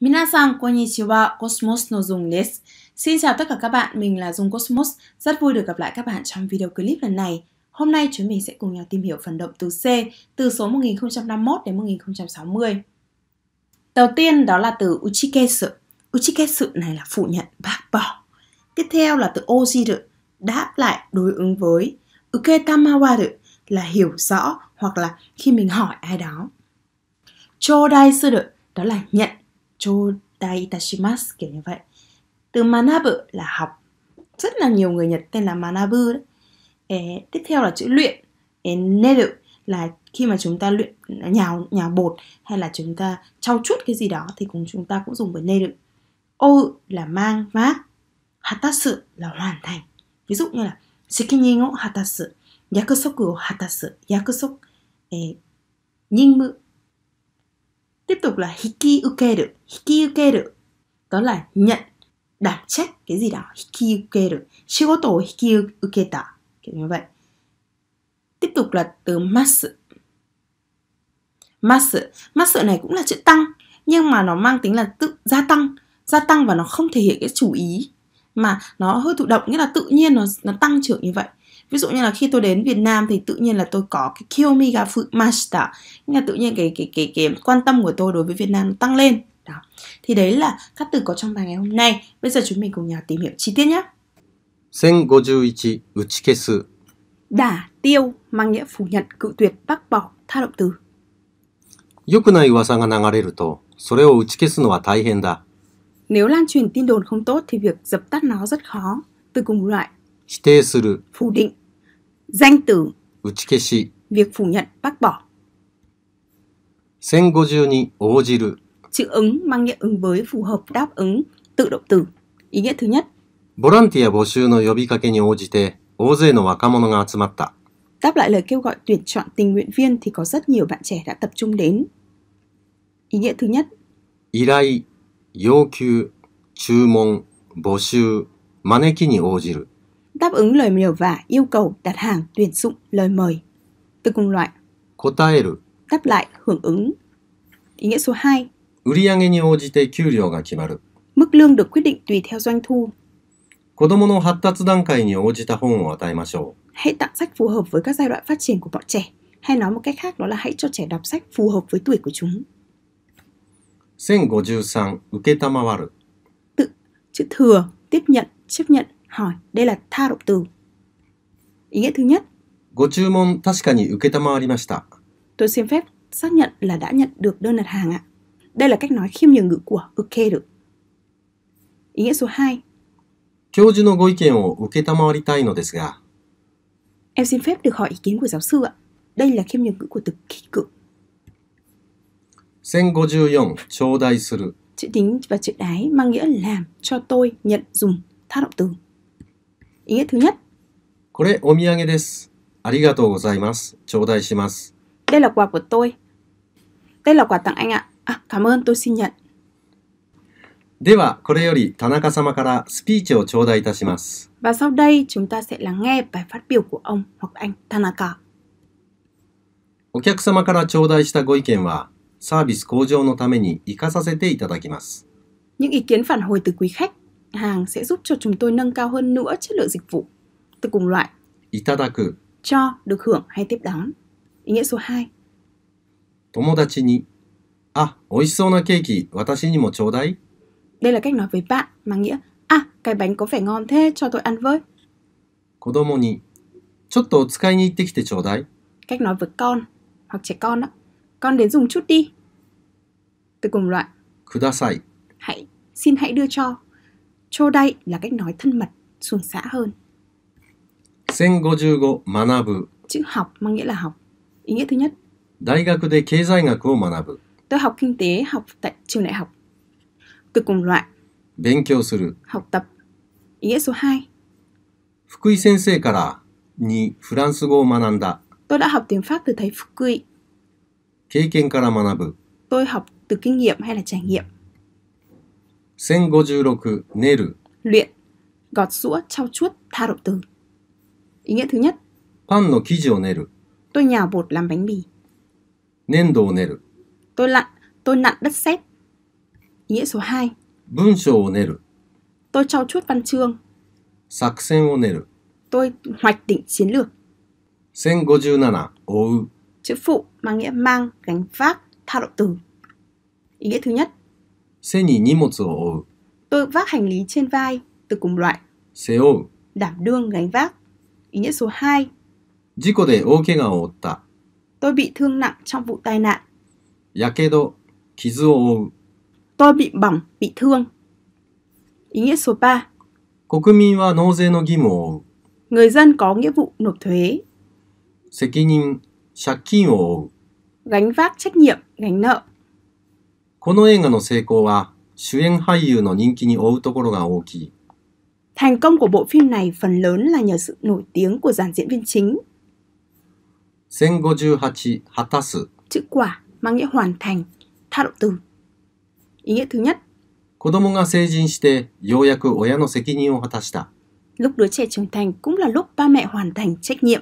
Minasan konnichiwa, Cosmos Nozung desu. Xin chào tất cả các bạn, mình là Dung Cosmos. Rất vui được gặp lại các bạn trong video clip lần này. Hôm nay chúng mình sẽ cùng nhau tìm hiểu phần động từ C từ số 1051 đến 1060. Đầu tiên đó là từ uchikesu. Uchikesu này là phủ nhận, bác bỏ. Tiếp theo là từ ojiru, đáp lại đối ứng với uketamawaru là hiểu rõ hoặc là khi mình hỏi ai đó. Chodai suru đó là nhận chodai itashimasu kiểu như vậy. Từ manabu là học. Rất là nhiều người Nhật tên là manabu đấy. Ê, tiếp theo là chữ luyện. Ê, neru là khi mà chúng ta luyện nhào nhào bột hay là chúng ta trau chuốt cái gì đó thì cũng chúng ta cũng dùng với neru. Ô là mang vác. Hatasu là hoàn thành. Ví dụ như là Shikinin o hatasu, yakusoku o hatasu, yakusoku, eh, nhiệm Tiếp tục là hiki ukeru. Hiki ukeru đó là nhận đảm trách cái gì đó. Hiki ukeru. Shigoto o hiki uketa. Kiểu như vậy. Tiếp tục là từ masu. Masu. Masu này cũng là chữ tăng. Nhưng mà nó mang tính là tự gia tăng. Gia tăng và nó không thể hiện cái chủ ý. Mà nó hơi thụ động. Nghĩa là tự nhiên nó, nó tăng trưởng như vậy ví dụ như là khi tôi đến Việt Nam thì tự nhiên là tôi có cái Kiyomi ga Fumashita nghĩa là tự nhiên cái, cái cái cái quan tâm của tôi đối với Việt Nam tăng lên đó thì đấy là các từ có trong bài ngày hôm nay bây giờ chúng mình cùng nhau tìm hiểu chi tiết nhé 1051打ち消す đả tiêu mang nghĩa phủ nhận cự tuyệt bác bỏ tha động từ 良くない噂が流れるとそれを打ち消すのは大変だ nếu lan truyền tin đồn không tốt thì việc dập tắt nó rất khó từ cùng loại 否定する phủ định danh từ 打ち消し việc phủ nhận bác bỏ 1050に応じる chữ ứng mang nghĩa ứng với phù hợp đáp ứng tự động từ ý nghĩa thứ nhất ボランティア募集の呼びかけに応じて大勢の若者が集まった đáp lại lời kêu gọi tuyển chọn tình nguyện viên thì có rất nhiều bạn trẻ đã tập trung đến ý nghĩa thứ nhất 依頼要求注文募集招きに応じる đáp ứng lời nhờ vả yêu cầu đặt hàng tuyển dụng lời mời từ cùng loại 答える đáp lại hưởng ứng ý nghĩa số 2売上に応じて給料が決まる mức lương được quyết định tùy theo doanh thu 子供の発達段階に応じた本を与えましょ hãy tặng sách phù hợp với các giai đoạn phát triển của bọn trẻ hay nói một cách khác đó là hãy cho trẻ đọc sách phù hợp với tuổi của chúng う1053受けたまわる chữ thừa tiếp nhận chấp nhận hỏi đây là tha động từ ý nghĩa thứ nhất ご注文確かに受けたまわりました tôi xin phép xác nhận là đã nhận được đơn đặt hàng ạ đây là cách nói khiêm nhường ngữ của uke được ý nghĩa số 2教授のご意見を受けたまわりたいのですが em xin phép được hỏi ý kiến của giáo sư ạ đây là khiêm nhường ngữ của từ kiku 1054頂戴する chữ tính và chữ đái mang nghĩa là làm cho tôi nhận dùng tha động từ ý nghĩa thứ nhất これお土産ですありがとうございます頂戴します đây là quà của tôi đây là quà tặng anh ạ à, cảm ơn tôi xin nhận ではこれより田中様からスピーチを頂戴いたします và sau đây chúng ta sẽ lắng nghe bài phát biểu của ông hoặc anh Tanaka お客様から頂戴したご意見はサービス向上のために活かさせていただきます những ý kiến phản hồi từ quý khách hàng sẽ giúp cho chúng tôi nâng cao hơn nữa chất lượng dịch vụ. Từ cùng loại. Itadaku. Cho, được hưởng hay tiếp đón. Ý nghĩa số 2. Tomodachi ni. À, oishou na keiki, watashi ni mo chodai. Đây là cách nói với bạn mang nghĩa À, cái bánh có vẻ ngon thế, cho tôi ăn với. Kodomo ni. Chotto otsukai ni itte kite chodai. Cách nói với con hoặc trẻ con đó. Con đến dùng chút đi. Từ cùng loại. Kudasai. Hãy, xin hãy đưa cho. cho đây là cách nói thân mật xuồng xã hơn 1055学ぶ chữ học mang nghĩa là học ý nghĩa thứ nhất 大学で経済学を学ぶ tôi học kinh tế học tại trường đại học từ cùng loại 勉強する học tập ý nghĩa số 2福井先生からにフランス語を学んだ tôi đã học tiếng Pháp từ thầy Fukui 経験から学ぶ tôi học từ kinh nghiệm hay là trải nghiệm 1056 neru luyện gọt sũa trao chuốt tha động từ. Ý nghĩa thứ nhất. Pan no kiji o neru tôi nhào bột làm bánh mì. Nendo o neru tôi lặn tôi nặn đất sét. Ý nghĩa số 2 bunshō o neru tôi trao chuốt văn chương. Sakusen o neru tôi hoạch định chiến lược. 1057 ou. Chữ phụ mang nghĩa mang gánh vác tha động từ. Ý nghĩa thứ nhất. 背に荷物を追う。 Tôi vác hành lý trên vai, từ cùng loại. 背負う。 Đảm đương, gánh vác. Ý nghĩa số 2. 事故で大怪我を負った。 Tôi bị thương nặng trong vụ tai nạn. やけど、傷を負う。 Tôi bị bỏng, bị thương. Ý nghĩa số 3. 国民は納税の義務を負う。 Người dân có nghĩa vụ nộp thuế, 責任、借金を負う。 gánh vác trách nhiệm, gánh nợ. この映画の成功は、主演俳優の人気に負うところが大きい。 Thành công của bộ phim này phần lớn là nhờ sự nổi tiếng của dàn diễn viên chính. 1058、果たす。 Chữ quả mang nghĩa hoàn thành, tha động từ. Ý nghĩa thứ nhất, 子供が成人して、ようやく親の責任を果たした。 lúc đứa trẻ trưởng thành cũng là lúc ba mẹ hoàn thành trách nhiệm,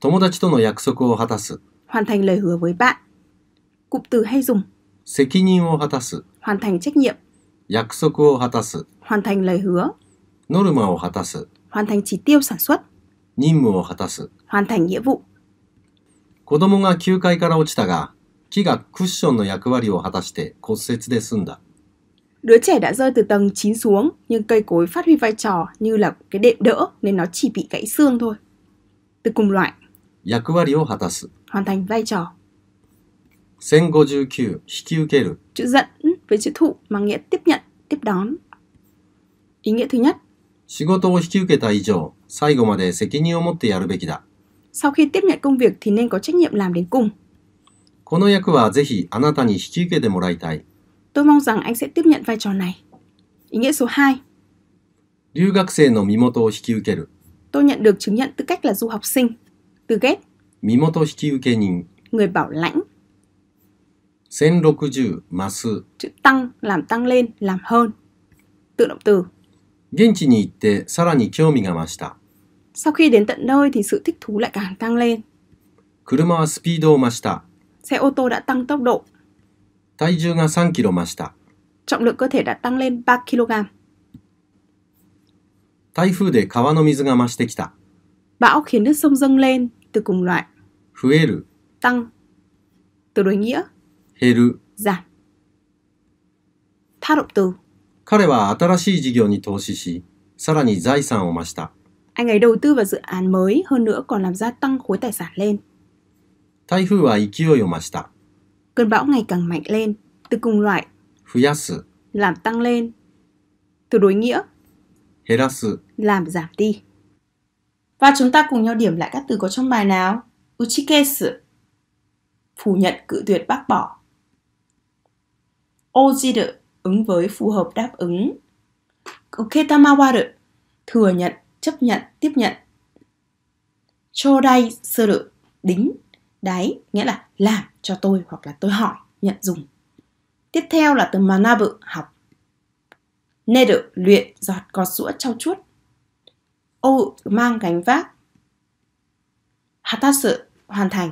友達との約束を果たす。 hoàn thành lời hứa với bạn. Cụm từ hay dùng, 責任を果たす。 hoàn thành trách nhiệm, 約束を果たす。 hoàn thành lời hứa, ノルマを果たす。 hoàn thành chỉ tiêu sản xuất, 任務を果たす。 hoàn thành nghĩa vụ. 子供が9階から落ちたが、木がクッションの役割を果たして骨折で済んだ。 Đứa trẻ đã rơi từ tầng 9 xuống, nhưng cây cối phát huy vai trò như là cái đệm đỡ nên nó chỉ bị gãy xương thôi. Từ cùng loại, 役割を果たす。 hoàn thành vai trò. 1059、引き受ける。 Chữ dẫn với chữ thụ mang nghĩa tiếp nhận, tiếp đón. Ý nghĩa thứ nhất, 仕事を引き受けた以上、最後まで責任を持ってやるべきだ。 sau khi tiếp nhận công việc thì nên có trách nhiệm làm đến cùng. この役はぜひあなたに引き受けてもらいたい。 Tôi mong rằng anh sẽ tiếp nhận vai trò này. Ý nghĩa số 2, 留学生の身元を引き受ける。 tôi nhận được chứng nhận tư cách là du học sinh. Từ ghét, 身元引き受け人。 người bảo lãnh, 1060、増す。 chữ tăng làm tăng lên, làm hơn. Tự động từ. 現地に行ってさらに興味が増した。 Sau khi đến tận nơi thì sự thích thú lại càng tăng lên. 車はスピードを増した。 Xe ô tô đã tăng tốc độ, 体重が3キロ増した。 trọng lượng cơ thể đã tăng lên 3 kg. 台風で川の水が増してきた。 Bão khiến nước sông dâng lên, từ cùng loại, 増える、 tăng. Từ đối nghĩa, 減る。 giảm. Tha động từ, 彼は新しい事業に投資し、さらに財産を増した。 anh ấy đầu tư vào dự án mới, hơn nữa còn làm gia tăng khối tài sản lên. 台風は勢いを増した。 Cơn bão ngày càng mạnh lên, từ cùng loại, 増やす、 làm tăng lên. Từ đối nghĩa, 減らす。 làm giảm đi. Và chúng ta cùng nhau điểm lại các từ có trong bài nào. Uchikesu phủ nhận cự tuyệt bác bỏ. Ojiru ứng với phù hợp đáp ứng. Uketamawaru thừa nhận, chấp nhận, tiếp nhận. Chodai suru đính, đáy nghĩa là làm cho tôi hoặc là tôi hỏi, nhận dùng. Tiếp theo là từ manabu học. Neru luyện giọt có sữa trau chuốt. Ô mang gánh vác. Hatasu hoàn thành.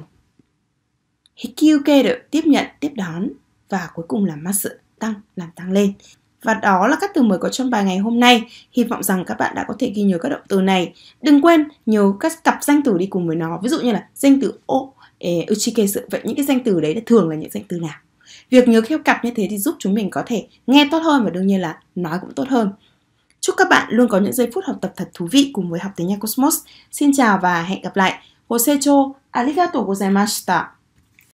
Hikyukeru tiếp nhận, tiếp đón và cuối cùng là masu tăng làm tăng lên. Và đó là các từ mới có trong bài ngày hôm nay. Hy vọng rằng các bạn đã có thể ghi nhớ các động từ này. Đừng quên nhớ các cặp danh từ đi cùng với nó. Ví dụ như là danh từ ô e, uchikesu. Vậy những cái danh từ đấy là thường là những danh từ nào? Việc nhớ theo cặp như thế thì giúp chúng mình có thể nghe tốt hơn và đương nhiên là nói cũng tốt hơn. Chúc các bạn luôn có những giây phút học tập thật thú vị cùng với học tiếng Nhật Cosmos. Xin chào và hẹn gặp lại. Hosecho, arigatou gozaimashita.